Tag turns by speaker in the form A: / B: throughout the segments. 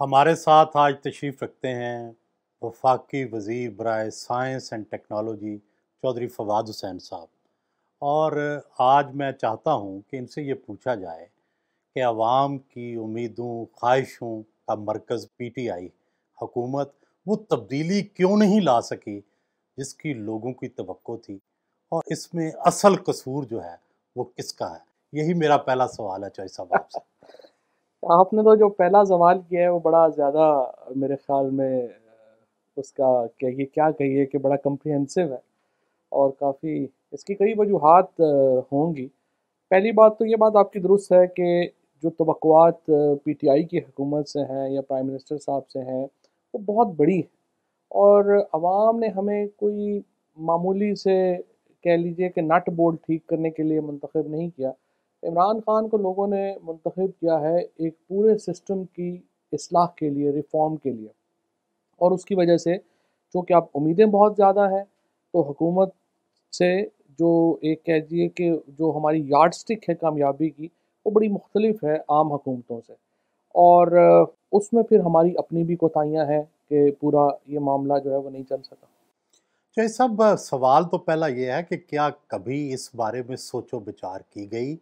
A: ہمارے ساتھ آج تشریف رکھتے ہیں وفاقی وزیر برائے science and technology Chaudhry Fawad Hussain صاحب۔ اور آج میں چاہتا ہوں کہ ان سے یہ پوچھا جائے کہ عوام کی امیدوں، خواہشوں کا مرکز پی ٹی آئی حکومت وہ تبدیلی کیوں نہیں لا سکی جس کی لوگوں کی توقع تھی؟ اور اس میں اصل قصور جو ہے وہ کس کا ہے؟ یہی میرا پہلا سوال ہے چوہی صاحب آپ سے۔
B: آپ نے تو جو پہلا سوال کیا ہے، وہ بڑا زیادہ میرے خیال میں، اس کا کہ یہ کیا کہیے کہ بڑا کمپریہنسو ہے اور کافی اس کی کئی وجوہات ہوں گی۔ پہلی بات تو یہ بات آپ کی درست ہے کہ جو توقعات پی ٹی آئی کی حکومت سے ہیں یا پرائم منسٹر صاحب سے ہیں، وہ بہت بڑی ہے اور عوام نے ہمیں کوئی معمولی سے کہہ لیجیے کہ نٹ بولٹ ٹھیک کرنے کے لیے منتخب نہیں کیا۔ عمران خان کو لوگوں نے منتخب کیا ہے ایک پورے سسٹم کی اصلاح کے لیے ریفارم کے لیے۔ اور اس کی وجہ سے چونکہ آپ امیدیں بہت زیادہ ہیں، تو حکومت سے جو ایک کہہ دیے کہ جو ہماری یارڈ سٹک ہے کامیابی کی، وہ بڑی مختلف ہے عام حکومتوں سے۔ اور اس میں پھر ہماری اپنی بھی کوتاہیاں ہیں کہ پورا یہ معاملہ جو ہے وہ نہیں چل سکا۔
A: چاہے سب سوال تو پہلا یہ ہے کہ کیا کبھی اس بارے میں سوچ و بچار کی گئی؟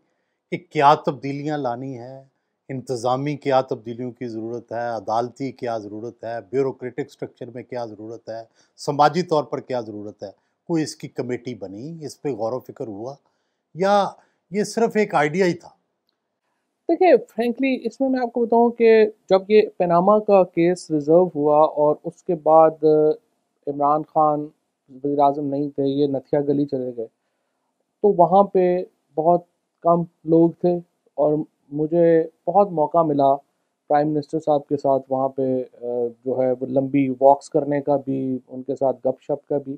A: کہ کیا تبدیلیاں لانی ہیں، انتظامی کیا تبدیلیوں کی ضرورت ہے، عدالتی کیا ضرورت ہے، بیوروکریٹک سٹرکچر میں کیا ضرورت ہے، سماجی طور پر کیا ضرورت ہے، کوئی اس کی کمیٹی بنی، اس پہ غور و فکر ہوا، یا یہ صرف ایک آئیڈیا ہی تھا؟
B: دیکھیں فرینکلی اس میں میں آپ کو بتاؤں کہ جب یہ پیناما کا کیس ریزرو ہوا اور اس کے بعد عمران خان وزیر اعظم نہیں تھے، یہ نتھیا گلی چلے گئے، تو وہاں پہ بہت کم لوگ تھے اور مجھے بہت موقع ملا پرائم منسٹر صاحب کے ساتھ وہاں پہ جو ہے وہ لمبی واکس کرنے کا بھی، ان کے ساتھ گپ شپ کا بھی۔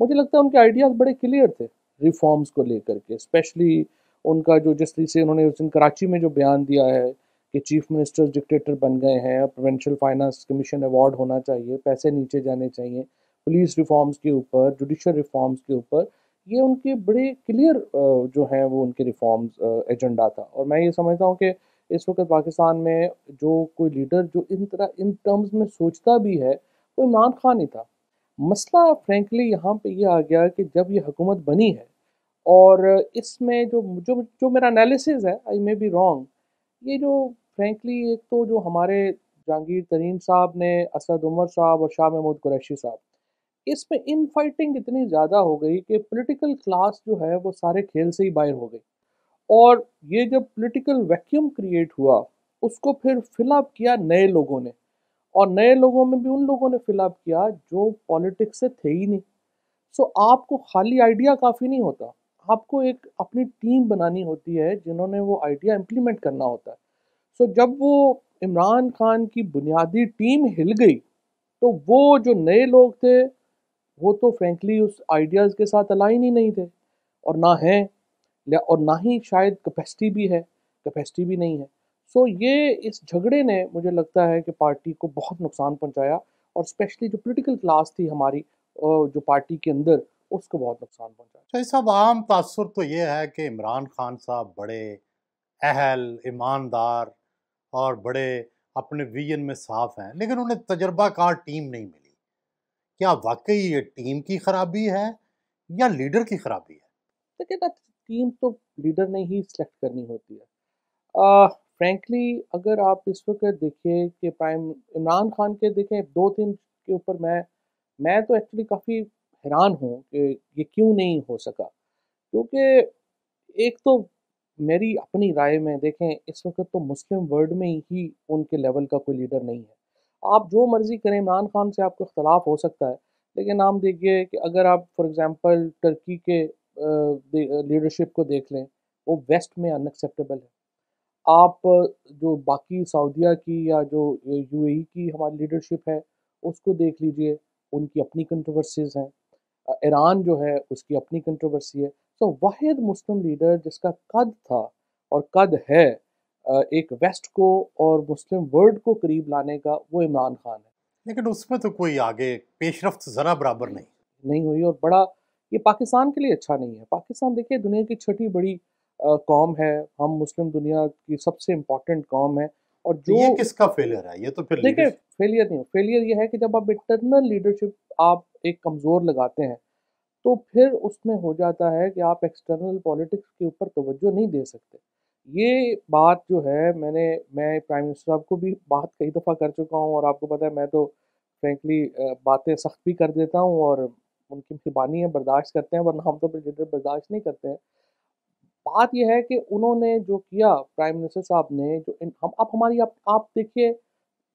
B: مجھے لگتا ہے ان کے آئیڈیاز بڑے کلیئر تھے ریفارمز کو لے کر کے اسپیشلی ان کا جو جس طریقے سے انہوں نے اس دن کراچی میں جو بیان دیا ہے کہ چیف منسٹر ڈکٹیٹر بن گئے ہیں پروینشل فائنانس کمیشن ایوارڈ ہونا چاہیے، پیسے نیچے جانے چاہیے پولیس ریفارمز کے اوپر جوڈیشل ریفارمز کے اوپر۔ یہ ان کے بڑے کلیئر جو ہیں وہ ان کے ریفارمز ایجنڈا تھا۔ اور میں یہ سمجھتا ہوں کہ اس وقت پاکستان میں جو کوئی لیڈر جو ان طرح، ان ٹرمز میں سوچتا بھی ہے، وہ عمران خان ہی تھا۔ مسئلہ فرینکلی یہاں پہ یہ آ گیا کہ جب یہ حکومت بنی ہے اور اس میں جو جو جو میرا انالیسز ہے آئی مے بی رانگ یہ جو فرینکلی ایک تو جو ہمارے جہانگیر ترین صاحب نے، اسد عمر صاحب اور شاہ محمود قریشی صاحب اس میں ان فائٹنگ اتنی زیادہ ہو گئی کہ پولیٹیکل کلاس جو ہے وہ سارے کھیل سے ہی باہر ہو گئی۔ اور یہ جب پولیٹیکل ویکیوم کریٹ ہوا، اس کو پھر فل اپ کیا نئے لوگوں نے۔ اور نئے لوگوں میں بھی ان لوگوں نے فل اپ کیا جو پالیٹکس سے تھے ہی نہیں۔ سو آپ کو خالی آئیڈیا کافی نہیں ہوتا۔ آپ کو ایک اپنی ٹیم بنانی ہوتی ہے جنہوں نے وہ آئیڈیا امپلیمنٹ کرنا ہوتا ہے۔ سو جب وہ عمران خان کی بنیادی ٹیم ہل گئی، تو وہ جو نئے لوگ تھے وہ تو فرینکلی اس آئیڈیاز کے ساتھ الائن ہی نہیں تھے۔ اور نہ ہیں اور نہ ہی شاید کیپیسٹی بھی ہے۔ کیپیسٹی بھی نہیں ہے۔ سو یہ اس جھگڑے نے مجھے لگتا ہے کہ پارٹی کو بہت نقصان پہنچایا۔ اور اسپیشلی جو پولیٹیکل کلاس تھی ہماری جو پارٹی کے اندر، اس کو بہت نقصان پہنچایا۔
A: اچھا، شاہی صاحب عام تاثر تو یہ ہے کہ عمران خان صاحب بڑے اہل، ایماندار اور بڑے اپنے ویژن میں صاف ہیں، لیکن انہیں تجربہ کار ٹیم نہیں ملی۔ کیا واقعی یہ ٹیم کی خرابی ہے یا لیڈر کی خرابی ہے؟
B: دیکھیں نا، ٹیم تو لیڈر نے ہی سلیکٹ کرنی ہوتی ہے۔ فرینکلی اگر آپ اس وقت دیکھیں کہ پرائم عمران خان کے دیکھیں، دو تین کے اوپر میں میں تو ایکچولی کافی حیران ہوں کہ یہ کیوں نہیں ہو سکا۔ کیونکہ ایک تو میری اپنی رائے میں دیکھیں، اس وقت تو مسلم ورلڈ میں ہی ان کے لیول کا کوئی لیڈر نہیں ہے۔ آپ جو مرضی کریں، عمران خان سے آپ کو اختلاف ہو سکتا ہے۔ لیکن نام دیکھیے کہ اگر آپ فار ایگزامپل ٹرکی کے لیڈرشپ کو دیکھ لیں، وہ ویسٹ میں ان ایکسیپٹیبل ہے۔ آپ، جو باقی سعودیہ کی یا جو یو اے ای کی ہماری لیڈرشپ ہے، اس کو دیکھ لیجیے۔ ان کی اپنی کنٹروورسیز ہیں۔ ایران جو ہے، اس کی اپنی کنٹروورسی ہے۔ تو واحد مسلم لیڈر جس کا قد تھا اور قد ہے ایک ویسٹ کو اور مسلم ورلڈ کو قریب لانے کا وہ عمران خان ہے۔
A: لیکن اس میں تو کوئی آگے پیش رفت ذرا برابر نہیں۔
B: نہیں ہوئی اور بڑا یہ پاکستان کے لیے اچھا نہیں ہے۔ پاکستان دیکھیے دنیا کی چھٹی بڑی قوم ہے۔ ہم مسلم دنیا کی سب سے امپورٹنٹ قوم ہے
A: اور جو یہ کس کا فیلئر ہے؟ یہ تو پھر
B: دیکھیں فیلئر نہیں فیلئر یہ ہے کہ جب آپ انٹرنل لیڈرشپ آپ ایک کمزور لگاتے ہیں تو پھر اس میں ہو جاتا ہے کہ آپ ایکسٹرنل پولیٹکس کے اوپر توجہ نہیں دے سکتے۔ یہ بات جو ہے، میں نے، میں پرائم منسٹر صاحب کو بھی بات کئی دفعہ کر چکا ہوں اور آپ کو پتہ ہے، میں تو فرینکلی باتیں سخت بھی کر دیتا ہوں اور ان کی مہربانی ہے، برداشت کرتے ہیں، ورنہ ہم تو لیڈر برداشت نہیں کرتے ہیں۔ بات یہ ہے کہ انہوں نے جو کیا پرائم منسٹر صاحب نے جو ہم، اب ہماری آپ دیکھیے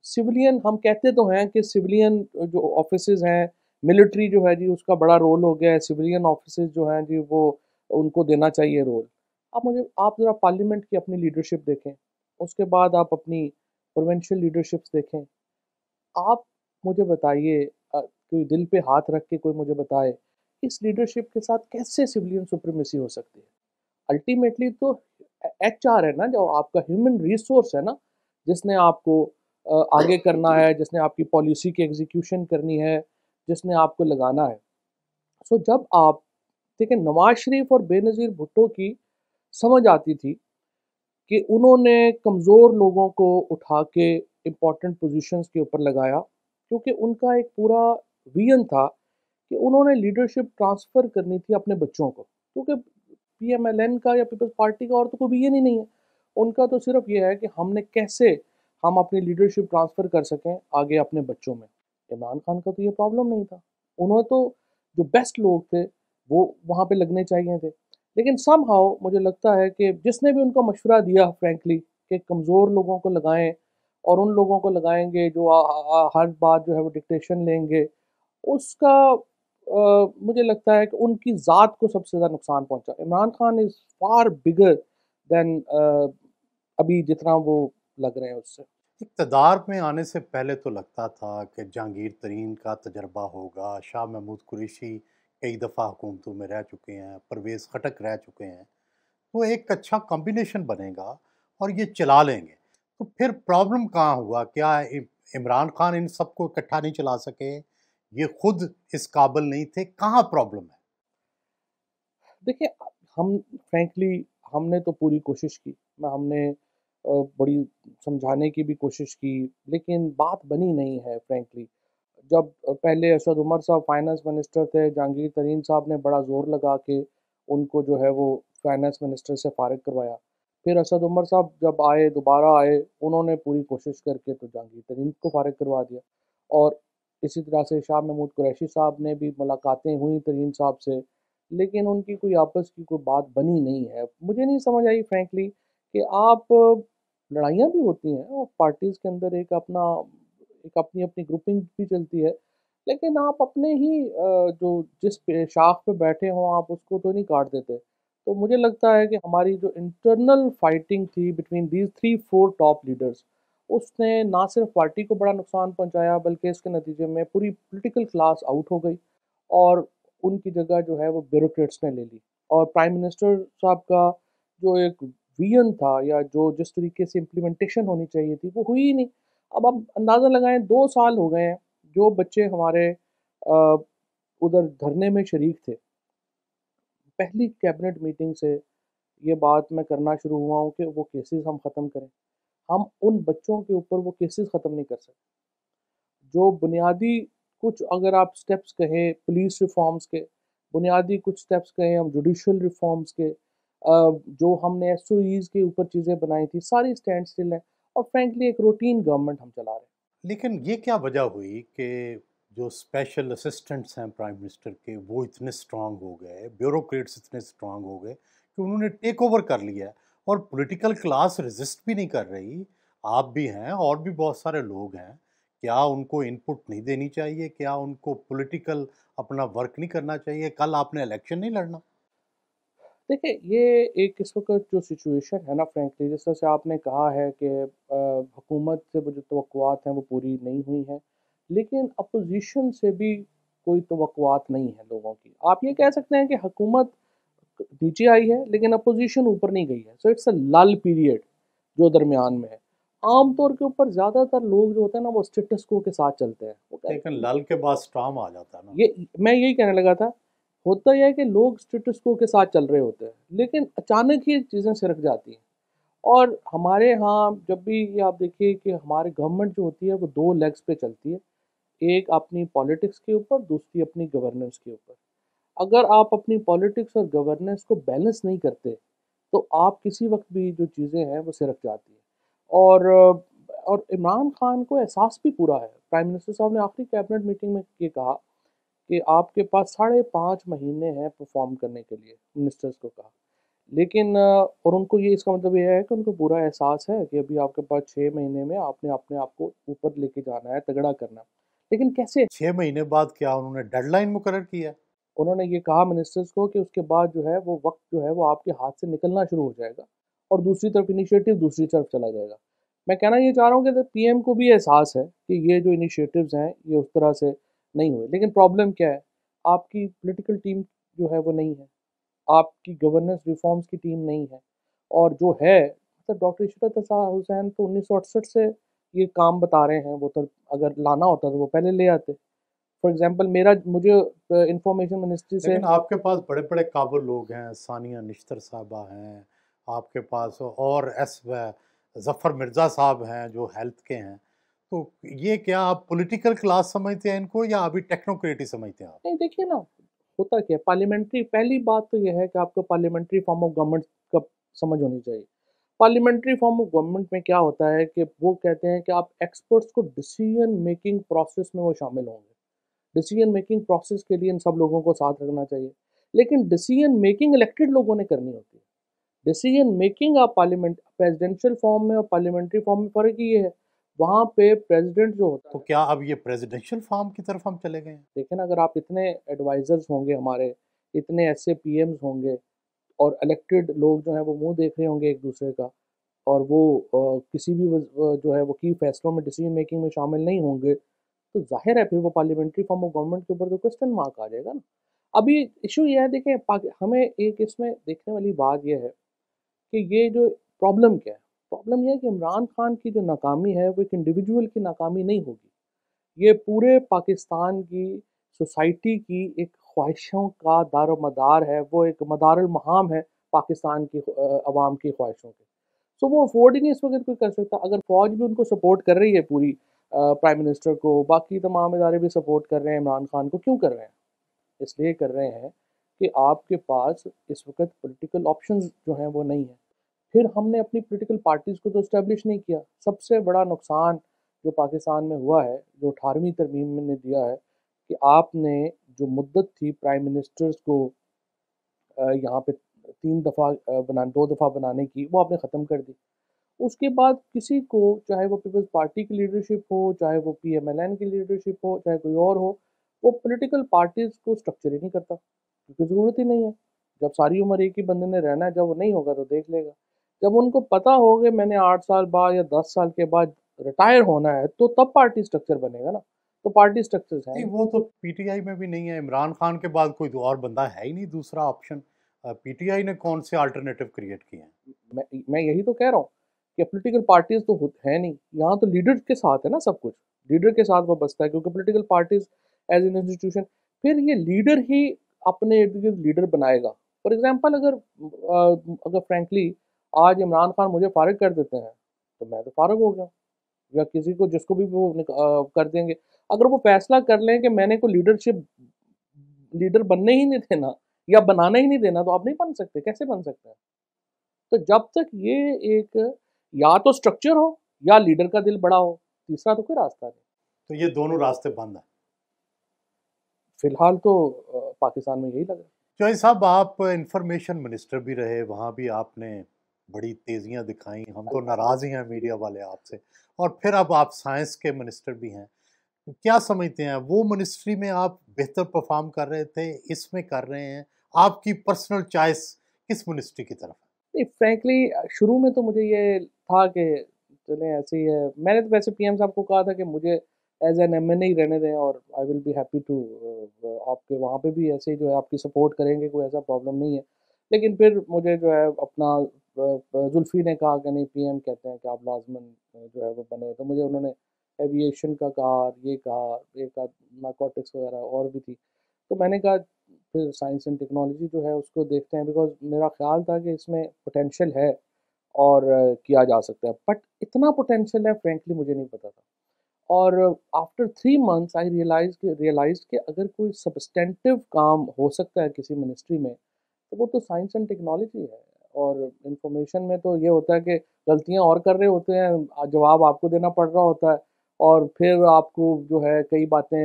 B: سولین ہم کہتے تو ہیں کہ سولین جو آفیسز ہیں ملٹری جو ہے جی اس کا بڑا رول ہو گیا ہے۔ سولین آفیسز جو ہیں جی وہ ان کو دینا چاہیے رول اب مجھے، آپ ذرا پارلیمنٹ کی اپنی لیڈرشپ دیکھیں، اس کے بعد آپ اپنی پروونشل لیڈرشپس دیکھیں۔ آپ مجھے بتائیے کوئی دل پہ ہاتھ رکھ کے کوئی مجھے بتائے اس لیڈرشپ کے ساتھ کیسے سولین سپریمیسی ہو سکتی ہے؟ الٹیمیٹلی تو ایچ آر ہے نا، جو آپ کا ہیومن ریسورس ہے نا، جس نے آپ کو آگے کرنا ہے، جس نے آپ کی پالیسی کی ایگزیکیوشن کرنی ہے، جس نے آپ کو لگانا ہے۔ سو جب آپ، دیکھیں نواز شریف اور بے نظیر بھٹو کی سمجھ آتی تھی کہ انہوں نے کمزور لوگوں کو اٹھا کے امپورٹنٹ پوزیشنز کے اوپر لگایا، کیونکہ ان کا ایک پورا ویژن تھا کہ انہوں نے لیڈرشپ ٹرانسفر کرنی تھی اپنے بچوں کو۔ کیونکہ پی ایم ایل این کا یا پیپلز پارٹی کا اور تو کوئی ویژن ہی نہیں ہے۔ ان کا تو صرف یہ ہے کہ ہم نے کیسے ہم اپنی لیڈرشپ ٹرانسفر کر سکیں آگے اپنے بچوں میں۔ عمران خان کا تو یہ پرابلم نہیں تھا۔ انہوں تو جو بیسٹ لوگ تھے وہ وہاں پہ لگنے چاہیے تھے۔ لیکن سم ہاؤ مجھے لگتا ہے کہ جس نے بھی ان کو مشورہ دیا فرینکلی کہ کمزور لوگوں کو لگائیں اور ان لوگوں کو لگائیں گے جو ہر بات جو ہے وہ ڈکٹیشن لیں گے، اس کا مجھے لگتا ہے کہ ان کی ذات کو سب سے زیادہ نقصان پہنچا۔ Imran Khan is far bigger than ابھی جتنا وہ لگ رہے ہیں اس سے۔
A: اقتدار میں آنے سے پہلے تو لگتا تھا کہ جہانگیر ترین کا تجربہ ہوگا، شاہ محمود قریشی کئی دفعہ حکومتوں میں رہ چکے ہیں، پرویز خٹک رہ چکے ہیں۔ تو ایک اچھا کمبینیشن بنے گا اور یہ چلا لیں گے۔ تو پھر پرابلم کہاں ہوا؟ کیا عمران خان ان سب کو اکٹھا نہیں چلا سکے؟ یہ خود اس قابل نہیں تھے۔ کہاں پرابلم ہے؟
B: دیکھیں ہم فرینکلی ہم نے تو پوری کوشش کی۔ ہم نے بڑی سمجھانے کی بھی کوشش کی، لیکن بات بنی نہیں ہے فرینکلی جب پہلے ارشد عمر صاحب فائنانس منسٹر تھے، جہانگیر ترین صاحب نے بڑا زور لگا کے ان کو جو ہے وہ فائنانس منسٹر سے فارغ کروایا۔ پھر اسد عمر صاحب جب آئے، دوبارہ آئے، انہوں نے پوری کوشش کر کے تو جہانگیر ترین کو فارغ کروا دیا۔ اور اسی طرح سے شاہ محمود قریشی صاحب نے بھی ملاقاتیں ہوئیں ترین صاحب سے، لیکن ان کی کوئی آپس کی کوئی بات بنی نہیں ہے۔ مجھے نہیں سمجھ آئی فرینکلی کہ آپ لڑائیاں بھی ہوتی ہیں اور پارٹیز کے اندر ایک اپنا ایک اپنی اپنی گروپنگ بھی چلتی ہے۔ لیکن آپ اپنے ہی جو جس شاخ پہ بیٹھے ہوں آپ، اس کو تو نہیں کاٹ دیتے۔ تو مجھے لگتا ہے کہ ہماری جو انٹرنل فائٹنگ تھی between these three four top leaders اس نے نہ صرف پارٹی کو بڑا نقصان پہنچایا، بلکہ اس کے نتیجے میں پوری پولیٹیکل کلاس آؤٹ ہو گئی اور ان کی جگہ جو ہے وہ بیوروکریٹس نے لے لی۔ اور پرائم منسٹر صاحب کا جو ایک ویژن تھا یا جو جس طریقے سے امپلیمنٹیشن ہونی چاہیے تھی، وہ ہوئی ہی نہیں۔ اب اب اندازہ لگائیں دو سال ہو گئے ہیں جو بچے ہمارے ادھر دھرنے میں شریک تھے۔ پہلی کیبنٹ میٹنگ سے یہ بات میں کرنا شروع ہوا ہوں کہ وہ کیسز ہم ختم کریں۔ ہم ان بچوں کے اوپر وہ کیسز ختم نہیں کر سکتے۔ جو بنیادی کچھ اگر آپ سٹیپس کہیں پولیس ریفارمز کے، بنیادی کچھ سٹیپس کہیں ہم جوڈیشل ریفارمز کے جو ہم نے ایس او ایز کے اوپر چیزیں بنائی تھی ساری اسٹینڈ اسٹل ہیں۔ اور فرینکلی ایک روٹین گورنمنٹ ہم چلا رہے ہیں۔
A: لیکن یہ کیا وجہ ہوئی کہ جو اسپیشل اسسٹنٹس ہیں پرائم منسٹر کے، وہ اتنے اسٹرانگ ہو گئے بیوروکریٹس اتنے اسٹرانگ ہو گئے کہ انہوں نے ٹیک اوور کر لیا ہے۔ اور پولیٹیکل کلاس رجسٹ بھی نہیں کر رہی۔ آپ بھی ہیں اور بھی بہت سارے لوگ ہیں۔ کیا ان کو ان پٹ نہیں دینی چاہیے؟ کیا ان کو پولیٹیکل اپنا ورک نہیں کرنا چاہیے؟ کل آپ نے الیکشن نہیں لڑنا۔
B: دیکھیں یہ ایک اس وقت جو سچویشن ہے نا فرینکلی جس طرح سے آپ نے کہا ہے کہ حکومت سے وہ جو توقعات ہیں وہ پوری نہیں ہوئی ہیں لیکن اپوزیشن سے بھی کوئی توقعات نہیں ہے لوگوں کی۔ آپ یہ کہہ سکتے ہیں کہ حکومت نیچے آئی ہے لیکن اپوزیشن اوپر نہیں گئی ہے۔ So it's a Lal period جو درمیان میں ہے۔ عام طور کے اوپر زیادہ تر لوگ جو ہوتے ہیں نا وہ اسٹیٹس کو کے ساتھ چلتے ہیں۔
A: لیکن لل کے بعد سٹام آ جاتا ہے نا۔
B: یہ میں یہی کہنے لگا تھا ہوتا یہ ہے کہ لوگ اسٹیٹس کو کے ساتھ چل رہے ہوتے ہیں، لیکن اچانک ہی چیزیں سرک جاتی ہیں۔ اور ہمارے ہاں جب بھی یہ آپ دیکھیے کہ ہمارے گورنمنٹ جو ہوتی ہے وہ دو لیگز پہ چلتی ہے، ایک اپنی پالیٹکس کے اوپر، دوسری اپنی گورننس کے اوپر۔ اگر آپ اپنی پالیٹکس اور گورننس کو بیلنس نہیں کرتے، تو آپ کسی وقت بھی جو چیزیں ہیں وہ سرک جاتی ہیں۔ اور اور عمران خان کو احساس بھی پورا ہے۔ پرائم منسٹر صاحب نے آخری کیبنٹ میٹنگ میں یہ کہا کہ آپ کے پاس ساڑھے پانچ مہینے ہیں پرفارم کرنے کے لیے منسٹرز کو کہا۔ لیکن اور ان کو یہ اس کا مطلب یہ ہے کہ ان کو پورا احساس ہے کہ ابھی آپ کے پاس چھ مہینے میں آپ نے اپنے آپ کو اوپر لے کے جانا ہے تگڑا کرنا لیکن کیسے؟
A: چھ مہینے بعد کیا انہوں نے ڈیڈ لائن مقرر کیا؟
B: انہوں نے یہ کہا منسٹرز کو کہ اس کے بعد جو ہے وہ وقت جو ہے وہ آپ کے ہاتھ سے نکلنا شروع ہو جائے گا اور دوسری طرف انیشیٹو دوسری طرف چلا جائے گا۔ میں کہنا یہ چاہ رہا ہوں کہ پی ایم کو بھی احساس ہے کہ یہ جو انیشیٹوز ہیں یہ اس طرح سے نہیں ہوئے۔ لیکن پرابلم کیا ہے؟ آپ کی پولیٹیکل ٹیم جو ہے وہ نہیں ہے۔ آپ کی گورننس ریفارمز کی ٹیم نہیں ہے۔ اور جو ہے مطلب ڈاکٹر عشرت حسین تو انیس سو اڑسٹھ سے یہ کام بتا رہے ہیں۔ وہ تو اگر لانا ہوتا تو وہ پہلے لے آتے۔ فار ایگزامپل میرا، مجھے انفارمیشن منسٹری سے
A: آپ کے پاس بڑے بڑے قابل لوگ ہیں۔ ثانیہ نشتر صاحبہ ہیں۔ آپ کے پاس اور ایس ظفر مرزا صاحب ہیں جو ہیلتھ کے ہیں۔ تو یہ کیا آپ پولیٹیکل کلاس سمجھتے ہیں ان کو یا ابھی ٹیکنوکریٹی سمجھتے ہیں آپ؟
B: نہیں، دیکھیے نا، ہوتا کیا پارلیمنٹری پہلی بات تو یہ ہے کہ آپ کو پارلیمنٹری فارم آف گورنمنٹ کا سمجھ ہونی چاہیے۔ پارلیمنٹری فارم آف گورنمنٹ میں کیا ہوتا ہے کہ وہ کہتے ہیں کہ آپ ایکسپرٹس کو ڈسیزن میکنگ پروسیس میں وہ شامل ہوں گے۔ ڈسیزن میکنگ پروسیس کے لیے ان سب لوگوں کو ساتھ رکھنا چاہیے۔ لیکن ڈسیزن میکنگ الیکٹڈ لوگوں نے کرنی ہوتی ہے۔ ڈسیزن میکنگ آپ پارلیمنٹ پریزیڈینشیل فارم میں اور پارلیمنٹری فارم میں فرق یہ ہے وہاں پہ پریزیڈنٹ جو ہوتا
A: تو کیا اب یہ پریزیڈنشل فارم کی طرف ہم چلے گئے ہیں؟
B: لیکن اگر آپ اتنے ایڈوائزرز ہوں گے ہمارے اتنے ایسے پی ایمز ہوں گے اور الیکٹڈ لوگ جو ہیں وہ منہ دیکھ رہے ہوں گے ایک دوسرے کا اور وہ کسی بھی جو ہے وہ کی فیصلوں میں ڈیسیجن میکنگ میں شامل نہیں ہوں گے تو ظاہر ہے پھر وہ پارلیمنٹری فارم آف گورنمنٹ کے اوپر تو کوشچن مارک آ جائے گا نا۔ ابھی ایشو یہ ہے دیکھیں ہمیں ایک اس میں دیکھنے والی بات یہ ہے کہ یہ جو پرابلم کیا ہے پرابلم یہ ہے کہ عمران خان کی جو ناکامی ہے وہ ایک انڈیویجول کی ناکامی نہیں ہوگی۔ یہ پورے پاکستان کی سوسائٹی کی ایک خواہشوں کا دار و مدار ہے، وہ ایک مدار المحام ہے پاکستان کی عوام کی خواہشوں کے۔ سو وہ افورڈ ہی نہیں اس وقت کوئی کر سکتا۔ اگر فوج بھی ان کو سپورٹ کر رہی ہے پوری پرائم منسٹر کو، باقی تمام ادارے بھی سپورٹ کر رہے ہیں عمران خان کو، کیوں کر رہے ہیں؟ اس لیے کر رہے ہیں کہ آپ کے پاس اس وقت پولیٹیکل آپشنز جو ہیں وہ نہیں ہیں۔ پھر ہم نے اپنی پولیٹیکل پارٹیز کو تو اسٹیبلش نہیں کیا۔ سب سے بڑا نقصان جو پاکستان میں ہوا ہے، جو اٹھارہویں ترمیم میں نے دیا ہے کہ آپ نے جو مدت تھی پرائم منسٹرز کو یہاں پہ تین دفعہ بنا، دو دفعہ بنانے کی، وہ آپ نے ختم کر دی۔ اس کے بعد کسی کو، چاہے وہ پیپلز پارٹی کی لیڈرشپ ہو، چاہے وہ پی ایم ایل این کی لیڈرشپ ہو، چاہے کوئی اور ہو، وہ پولیٹیکل پارٹیز کو اسٹرکچر ہی نہیں کرتا۔ کیونکہ ضرورت ہی نہیں ہے۔ جب ساری عمر ایک ہی بندے نے رہنا ہے، جب وہ نہیں ہوگا تو دیکھ لے گا۔ جب ان کو پتا ہو کہ میں نے آٹھ سال بعد یا دس سال کے بعد ریٹائر ہونا ہے تو تب پارٹی سٹرکچر بنے گا نا۔ تو پارٹی سٹرکچر
A: ہیں۔ وہ تو پی ٹی آئی میں بھی نہیں ہے۔ عمران خان کے بعد کوئی اور بندہ ہے ہی نہیں دوسرا آپشن پی ٹی آئی نے کون سے آلٹرنیٹو کریٹ کیے ہیں؟
B: میں یہی تو کہہ رہا ہوں کہ پولیٹیکل پارٹیز تو ہے نہیں۔ یہاں تو لیڈر کے ساتھ ہے نا سب کچھ۔ لیڈر کے ساتھ وہ بستا ہے کیونکہ political parties as an institution پھر یہ لیڈر ہی اپنے ارد گرد لیڈر بنائے گا۔ فار ایگزامپل اگر اگر فرینکلی آج عمران خان مجھے فارغ کر دیتے ہیں تو میں تو فارغ ہو گیا یا کسی کو جس کو بھی وہ کر دیں گے۔ اگر وہ فیصلہ کر لیں کہ میں نے کوئی لیڈرشپ لیڈر بننے ہی نہیں دینا یا بنانا ہی نہیں دینا تو آپ نہیں بن سکتے۔ کیسے بن سکتے ہیں؟ تو جب تک یہ ایک یا تو سٹرکچر ہو یا لیڈر کا دل بڑا ہو تیسرا تو کوئی راستہ نہیں۔
A: تو یہ دونوں راستے بند ہیں۔
B: فی الحال تو پاکستان میں یہی لگا
A: چوہی صاحب آپ انفارمیشن منسٹر بھی رہے وہاں بھی آپ نے بڑی تیزیاں دکھائیں ہم تو ناراض ہی ہیں میڈیا والے آپ سے۔ اور پھر اب آپ سائنس کے منسٹر بھی ہیں۔ کیا سمجھتے ہیں؟ وہ منسٹری میں آپ بہتر پرفارم کر رہے تھے اس میں کر رہے ہیں۔ آپ کی پرسنل چوائس کس منسٹری کی طرف
B: ہے؟ فرینکلی شروع میں تو مجھے یہ تھا کہ چلیں ایسے ہی ہے۔ میں نے تو ویسے پی ایم صاحب کو کہا تھا کہ مجھے as an M N A ہی رہنے دیں اور I will be happy to آپ کے وہاں پہ بھی ایسے ہی جو ہے آپ کی سپورٹ کریں گے کوئی ایسا پرابلم نہیں ہے۔ لیکن پھر مجھے جو ہے اپنا زلفی نے کہا کہ نہیں، پی ایم کہتے ہیں کہ آپ لازمن جو ہے وہ بنے۔ تو مجھے انہوں نے ایویشن کا کہا، یہ کہا یہ کہا ناکوٹکس وغیرہ اور بھی تھی۔ تو میں نے کہا، پھر سائنس اینڈ ٹیکنالوجی جو ہے اس کو دیکھتے ہیں بیکاز میرا خیال تھا کہ اس میں پوٹینشیل ہے اور کیا جا سکتا ہے۔ بٹ اتنا پوٹینشیل ہے فرینکلی مجھے نہیں پتا تھا۔ اور after three months I realize کہ ریئلائز کہ اگر کوئی سبسٹینٹیو کام ہو سکتا ہے کسی منسٹری میں، تو وہ تو سائنس اینڈ ٹیکنالوجی ہے۔ اور انفارمیشن میں تو یہ ہوتا ہے کہ غلطیاں اور کر رہے ہوتے ہیں، جواب آپ کو دینا پڑ رہا ہوتا ہے اور پھر آپ کو جو ہے کئی باتیں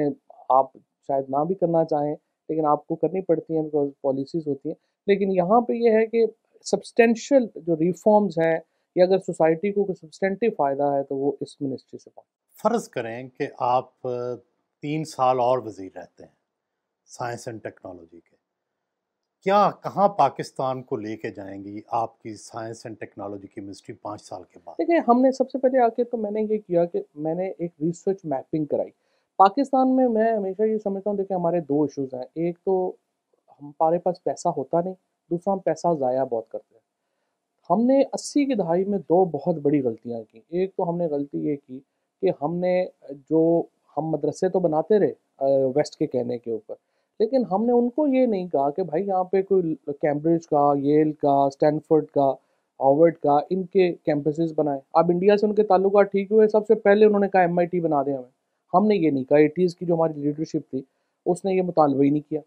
B: آپ شاید نہ بھی کرنا چاہیں، لیکن آپ کو کرنی پڑتی ہیں بیکاز پالیسیز ہوتی ہیں۔ لیکن یہاں پہ یہ ہے کہ سبسٹینشیل جو ریفارمز ہیں، یا اگر سوسائٹی کو کوئی سبسٹینٹیو فائدہ ہے تو وہ اس منسٹری سے پہنچ
A: فرض کریں کہ آپ تین سال اور وزیر رہتے ہیں سائنس اینڈ ٹیکنالوجی کے۔ کیا کہاں پاکستان کو لے کے جائیں گی آپ کی سائنس اینڈ ٹیکنالوجی کی منسٹری پانچ سال کے بعد؟
B: دیکھیں، ہم نے سب سے پہلے آ کے تو میں نے یہ کیا کہ میں نے ایک ریسرچ میپنگ کرائی۔ پاکستان میں میں ہمیشہ یہ سمجھتا ہوں، دیکھیں، ہمارے دو ایشوز ہیں۔ ایک تو ہمارے پاس پیسہ ہوتا نہیں، دوسرا ہم پیسہ ضائع بہت کرتے ہیں۔ ہم نے اسی کی دہائی میں دو بہت بڑی غلطیاں کی ایک تو ہم نے غلطی یہ کی کہ ہم نے جو ہم مدرسے تو بناتے رہے ویسٹ کے کہنے کے اوپر۔ لیکن ہم نے ان کو یہ نہیں کہا کہ بھائی یہاں پہ کوئی کیمبرج کا، ییل کا اسٹینفرڈ کا ہاورڈ کا، ان کے کیمپسز بنائے۔ اب انڈیا سے ان کے تعلقات ٹھیک ہوئے، سب سے پہلے انہوں نے کہا ایم آئی ٹی بنا دیں ہمیں۔ ہم نے یہ نہیں کہا ایٹیز کی جو ہماری لیڈرشپ تھی، اس نے یہ مطالبہ ہی نہیں کیا۔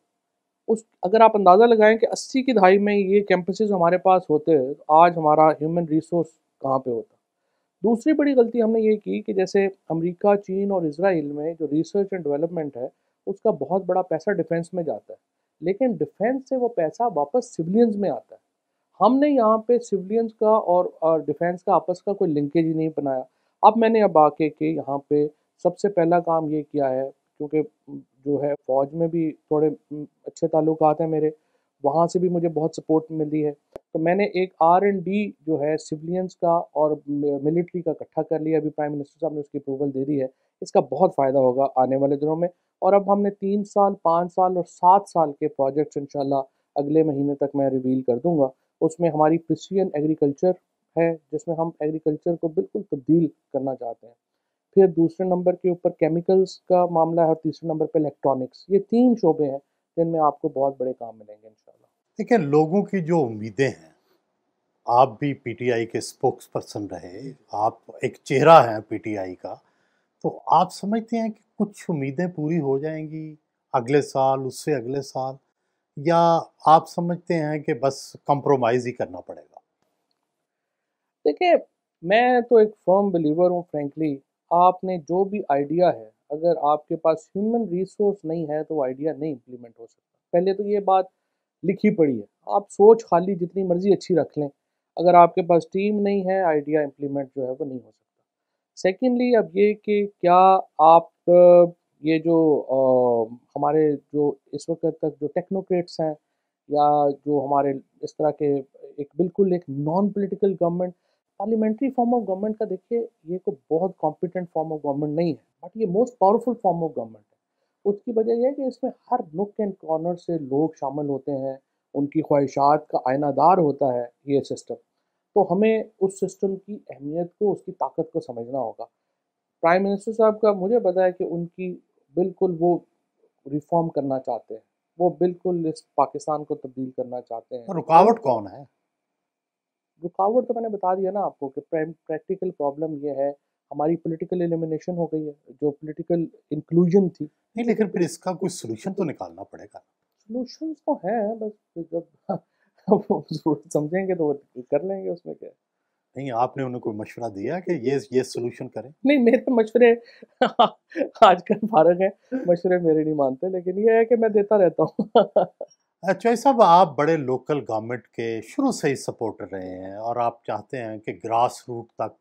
B: اس، اگر آپ اندازہ لگائیں کہ اسی کی دہائی میں یہ کیمپسز ہمارے پاس ہوتے، آج ہمارا ہیومن ریسورس کہاں پہ ہوتا؟ دوسری بڑی غلطی ہم نے یہ کی کہ جیسے امریکہ، چین اور اسرائیل میں جو ریسرچ اینڈ ڈیولپمنٹ ہے اس کا بہت بڑا پیسہ ڈیفینس میں جاتا ہے۔ لیکن ڈیفینس سے وہ پیسہ واپس سولینز میں آتا ہے۔ ہم نے یہاں پہ سولینز کا اور ڈیفینس کا آپس کا کوئی لنکیج ہی نہیں بنایا۔ اب میں نے اب آ کے کہ یہاں پہ سب سے پہلا کام یہ کیا ہے، کیونکہ جو ہے فوج میں بھی تھوڑے اچھے تعلقات ہیں میرے، وہاں سے بھی مجھے بہت سپورٹ ملی ہے۔ تو میں نے ایک آر این ڈی جو ہے سولینس کا اور ملٹری کا اکٹھا کر لیا۔ ابھی پرائم منسٹر صاحب نے اس کی اپروول دے دی ہے۔ اس کا بہت فائدہ ہوگا آنے والے دنوں میں۔ اور اب ہم نے تین سال، پانچ سال اور سات سال کے پروجیکٹس انشاءاللہ اگلے مہینے تک میں ریویل کر دوں گا۔ اس میں ہماری پرسین ایگریکلچر ہے، جس میں ہم ایگریکلچر کو بالکل تبدیل کرنا چاہتے ہیں۔ پھر دوسرے نمبر کے اوپر کیمیکلز کا معاملہ ہے اور تیسرے نمبر پہ الیکٹرانکس یہ تین شعبے ہیں جن میں آپ کو بہت بڑے کام ملیں گے انشاءاللہ۔
A: دیکھیں لوگوں کی جو امیدیں ہیں، آپ بھی پی ٹی آئی کے سپوکس پرسن رہے، آپ ایک چہرہ ہیں پی ٹی آئی کا۔ تو آپ سمجھتے ہیں کہ کچھ امیدیں پوری ہو جائیں گی اگلے سال، اس سے اگلے سال؟ یا آپ سمجھتے ہیں کہ بس کمپرومائز ہی کرنا پڑے گا؟
B: دیکھیں، میں تو ایک فرم بلیور ہوں فرینکلی آپ نے جو بھی آئیڈیا ہے، اگر آپ کے پاس ہیومن ریسورس نہیں ہے، تو وہ آئیڈیا نہیں امپلیمنٹ ہو سکتا۔ پہلے تو یہ بات لکھی پڑی ہے۔ آپ سوچ خالی جتنی مرضی اچھی رکھ لیں۔ اگر آپ کے پاس ٹیم نہیں ہے آئیڈیا امپلیمنٹ جو ہے وہ نہیں ہو سکتا۔ سیکنڈلی اب یہ کہ کیا آپ، یہ جو ہمارے جو اس وقت تک جو ٹیکنوکریٹس ہیں یا جو ہمارے اس طرح کے ایک بالکل ایک non political government parliamentary form of government کا دیکھیے، یہ کوئی بہت کمپیٹنٹ فارم آف گورنمنٹ نہیں ہے بٹ یہ most powerful form of government ہے۔ اس کی وجہ یہ ہے کہ اس میں ہر نک اینڈ کارنر سے لوگ شامل ہوتے ہیں، ان کی خواہشات کا آئینہ دار ہوتا ہے یہ سسٹم تو ہمیں اس سسٹم کی اہمیت کو اس کی طاقت کو سمجھنا ہوگا۔ پرائم منسٹر صاحب کا مجھے پتا ہے کہ ان کی بالکل وہ ریفارم کرنا چاہتے ہیں۔ وہ بالکل اس پاکستان کو تبدیل کرنا چاہتے ہیں۔
A: رکاوٹ کون ہے؟
B: رکاوٹ تو میں نے بتا دیا نا آپ کو کہ پریکٹیکل پرابلم یہ ہے۔ ہماری پولیٹیکل ایلیمنیشن ہو گئی ہے۔ جو پولیٹیکل انکلوژن تھی۔
A: نہیں لیکن پھر اس کا کوئی سلوشن تو نکالنا پڑے گا۔
B: سلوشن تو ہیں بس جب سمجھیں گے تو کر لیں گے اس میں کیا
A: نہیں آپ نے انہیں کوئی مشورہ دیا کہ یہ یہ سلوشن کریں؟
B: نہیں میرے مشورے آج کل فارغ ہیں مشورے میرے نہیں مانتے لیکن یہ ہے کہ میں دیتا رہتا ہوں۔
A: چوئی صاحب آپ بڑے لوکل گورنمنٹ کے شروع سے ہی سپورٹر رہے ہیں اور آپ چاہتے ہیں کہ گراس روٹ تک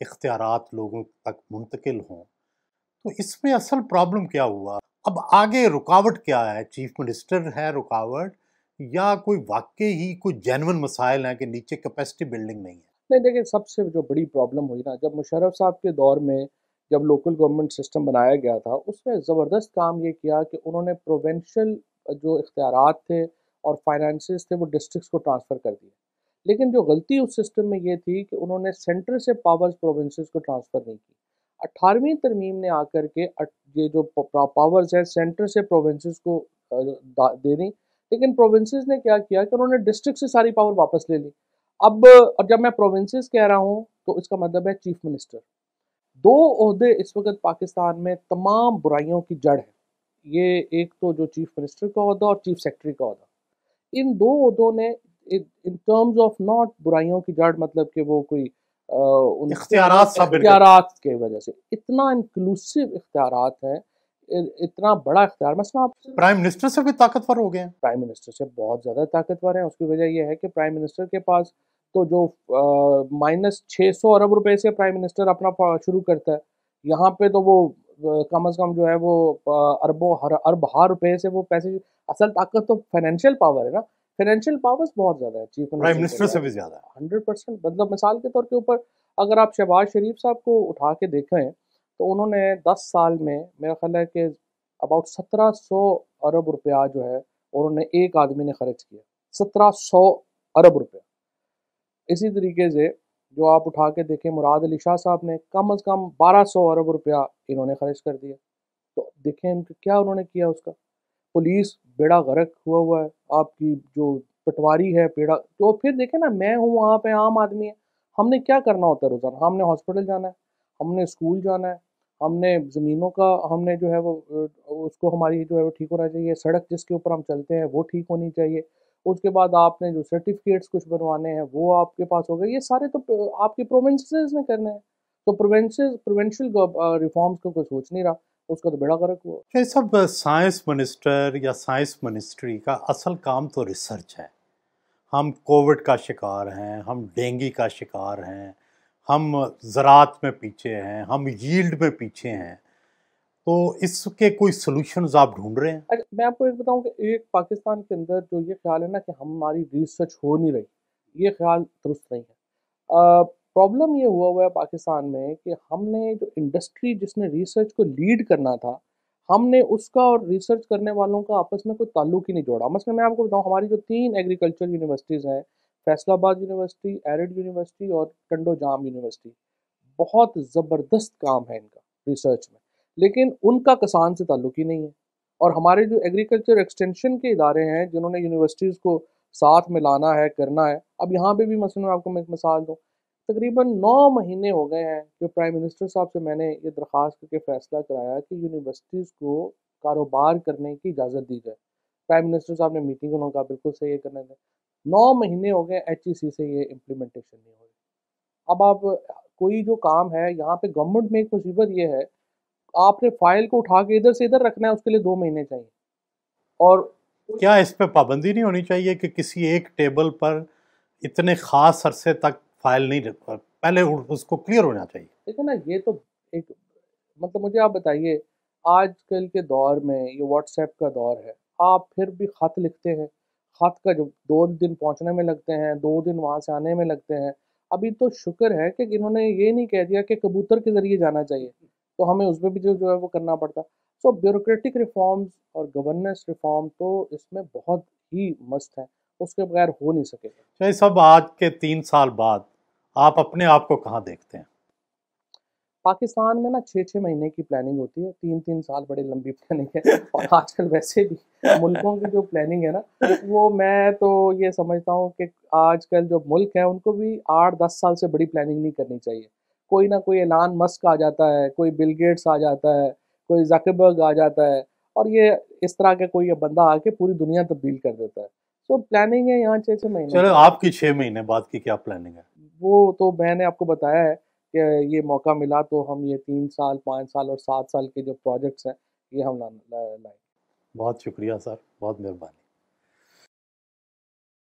A: اختیارات لوگوں تک منتقل ہوں۔ تو اس میں اصل پرابلم کیا ہوا؟ اب آگے رکاوٹ کیا ہے؟ چیف منسٹر ہے رکاوٹ۔ یا کوئی واقعی ہی کوئی جینون مسائل ہیں کہ نیچے کیپیسٹی بلڈنگ نہیں ہے؟
B: نہیں، دیکھیں، سب سے جو بڑی پرابلم ہوئی نا، جب مشرف صاحب کے دور میں جب لوکل گورنمنٹ سسٹم بنایا گیا تھا، اس میں زبردست کام یہ کیا کہ انہوں نے پروونشل جو اختیارات تھے اور فائنانسز تھے، وہ ڈسٹرکس کو ٹرانسفر کر دیے۔ لیکن جو غلطی اس سسٹم میں یہ تھی کہ انہوں نے سینٹر سے پاورز پروونسز کو ٹرانسفر نہیں کی۔ اٹھارہویں ترمیم نے آ کر کے یہ جو پاورز ہیں سینٹر سے پروونسز کو دے دیں۔ لیکن پروونسز نے کیا کیا کہ انہوں نے ڈسٹرکٹ سے ساری پاور واپس لے لی۔ اب اور جب میں پروونسز کہہ رہا ہوں تو اس کا مطلب ہے چیف منسٹر دو عہدے اس وقت پاکستان میں تمام برائیوں کی جڑ ہے یہ ایک تو جو چیف منسٹر کا عہدہ اور چیف سیکٹری کا عہدہ۔ ان دو عہدوں نے ان ٹرمز آف ناٹ برائیوں کی جڑ مطلب کہ وہ کوئی
A: اختیارات
B: اختیارات کے وجہ سے۔ اتنا انکلوسیو اختیارات ہیں۔ اتنا بڑا اختیار مثلا آپ
A: پرائم منسٹر سے بھی طاقتور ہو گئے ہیں۔
B: پرائم منسٹر سے بہت زیادہ طاقتور ہیں۔ اس کی وجہ یہ ہے کہ پرائم منسٹر کے پاس تو جو مائنس چھ سو ارب روپے سے پرائم منسٹر اپنا شروع کرتا ہے۔ یہاں پہ تو وہ کم از کم جو ہے وہ اربوں ارب ہار روپے سے وہ پیسے اصل طاقت تو فائنینشیل پاور ہے نا۔ فائنینشیل پاور بہت زیادہ ہے چیف
A: منسٹر سے بھی زیادہ۔
B: ہنڈریڈ پرسینٹ مطلب مثال کے طور کے اوپر اگر آپ شہباز شریف صاحب کو اٹھا کے دیکھیں تو انہوں نے دس سال میں میرا خیال ہے کہ اباؤٹ سترہ سو ارب روپیہ جو ہے، انہوں نے ایک آدمی نے خرچ کیا۔ سترہ سو ارب روپیہ۔ اسی طریقے سے جو آپ اٹھا کے دیکھیں، مراد علی شاہ صاحب نے کم از کم بارہ سو ارب روپیہ انہوں نے خرچ کر دیا۔ تو دیکھیں ان کیا انہوں نے کیا اس کا۔ پولیس بیڑا غرق ہوا ہوا ہے۔ آپ کی جو پٹواری ہے پیڑا تو پھر دیکھیں نا، میں ہوں، وہاں پہ عام آدمی ہے۔ ہم نے کیا کرنا ہوتا ہے روزانہ؟ ہم نے ہاسپٹل جانا ہے، ہم نے اسکول جانا ہے۔ ہم نے زمینوں کا، ہم نے جو ہے وہ، اس کو ہماری جو ہے وہ ٹھیک ہونا چاہیے، سڑک جس کے اوپر ہم چلتے ہیں وہ ٹھیک ہونی چاہیے۔ اس کے بعد آپ نے جو سرٹیفکیٹس کچھ بنوانے ہیں وہ آپ کے پاس ہو گئے۔ یہ سارے تو آپ کے پروونسز میں کرنے ہیں۔ تو پروونسز پروونشل ریفارمز کا کوئی سوچ نہیں رہا۔ اس کا تو بڑا غرق ہوا۔
A: یہ سب سائنس منسٹر یا سائنس منسٹری کا اصل کام تو ریسرچ ہے۔ ہم کووڈ کا شکار ہیں، ہم ڈینگی کا شکار ہیں۔ ہم زراعت میں پیچھے ہیں، ہم ییلڈ میں پیچھے ہیں، تو اس کے کوئی سلوشنز آپ ڈھونڈ رہے ہیں؟
B: اچھا، میں آپ کو ایک بتاؤں کہ ایک پاکستان کے اندر جو یہ خیال ہے نا کہ ہماری ریسرچ ہو نہیں رہی، یہ خیال درست نہیں ہے۔ پرابلم یہ ہوا ہوا ہے پاکستان میں کہ ہم نے جو انڈسٹری جس نے ریسرچ کو لیڈ کرنا تھا، ہم نے اس کا اور ریسرچ کرنے والوں کا آپس میں کوئی تعلق ہی نہیں جوڑا۔ مثلا میں آپ کو بتاؤں، ہماری جو تین ایگریکلچر یونیورسٹیز ہیں فیصل آباد یونیورسٹی، ایرڈ یونیورسٹی اور ٹنڈو جام یونیورسٹی۔ بہت زبردست کام ہے ان کا ریسرچ میں۔ لیکن ان کا کسان سے تعلق ہی نہیں ہے۔ اور ہمارے جو ایگریکلچر ایکسٹینشن کے ادارے ہیں، جنہوں نے یونیورسٹیز کو ساتھ میں لانا ہے، کرنا ہے، اب یہاں پہ بھی مثلاً آپ کو میں ایک مثال دوں۔ تقریباً نو مہینے ہو گئے ہیں جو پرائم منسٹر صاحب سے میں نے یہ درخواست کر کے فیصلہ کرایا کہ یونیورسٹیز کو کاروبار کرنے کی اجازت دی جائے۔ پرائم منسٹر صاحب نے میٹنگ انہوں کا بالکل صحیح کرنے دیں۔ نو مہینے ہو گئے ایچ ای سی سے یہ امپلیمنٹیشن نہیں ہو رہی۔ اب آپ کوئی جو کام ہے یہاں پہ گورنمنٹ میں ایک مصیبت یہ ہے آپ نے فائل کو اٹھا کے ادھر سے ادھر رکھنا ہے اس کے لیے دو مہینے چاہیے۔ اور
A: کیا اس پہ پابندی نہیں ہونی چاہیے کہ کسی ایک ٹیبل پر اتنے خاص عرصے تک فائل نہیں رکھ پہلے اس کو کلیئر ہونا چاہیے؟
B: دیکھیں نا یہ تو ایک مطلب مجھے آپ بتائیے آج کل کے دور میں یہ واٹس ایپ کا دور ہے آپ پھر بھی خط لکھتے ہیں۔ خط کا جو دو دن پہنچنے میں لگتے ہیں، دو دن وہاں سے آنے میں لگتے ہیں۔ ابھی تو شکر ہے کہ انہوں نے یہ نہیں کہہ دیا کہ کبوتر کے ذریعے جانا چاہیے۔ تو ہمیں اس میں بھی جو جو ہے وہ کرنا پڑتا۔ سو بیوروکریٹک ریفارمز اور گورننس ریفارم تو اس میں بہت ہی مست ہیں۔ اس کے بغیر ہو نہیں سکے۔
A: اچھا، گا سب آج کے تین سال بعد آپ اپنے آپ کو کہاں دیکھتے ہیں؟
B: پاکستان میں نا چھ چھ مہینے کی پلاننگ ہوتی ہے تین تین سال بڑی لمبی پلاننگ ہے اور آج کل ویسے بھی ملکوں کی جو پلاننگ ہے نا وہ میں تو یہ سمجھتا ہوں کہ آج کل جو ملک ہے ان کو بھی آٹھ دس سال سے بڑی پلاننگ نہیں کرنی چاہیے۔ کوئی نہ کوئی اعلان مسک آ جاتا ہے کوئی بل گیٹس آ جاتا ہے کوئی زکبرگ آ جاتا ہے اور یہ اس طرح کے کوئی بندہ آ کے پوری دنیا تبدیل کر دیتا ہے۔ تو پلاننگ ہے یہاں چھ چھ مہینے۔
A: چلو آپ کی چھ مہینے بعد کی کیا پلاننگ ہے؟
B: وہ تو میں نے آپ کو بتایا ہے کہ یہ موقع ملا تو ہم یہ تین سال، پانچ سال اور سات سال کے جو پروجیکٹس ہیں، یہ ہم لائیں۔
A: بہت شکریہ سر، بہت مہربانی۔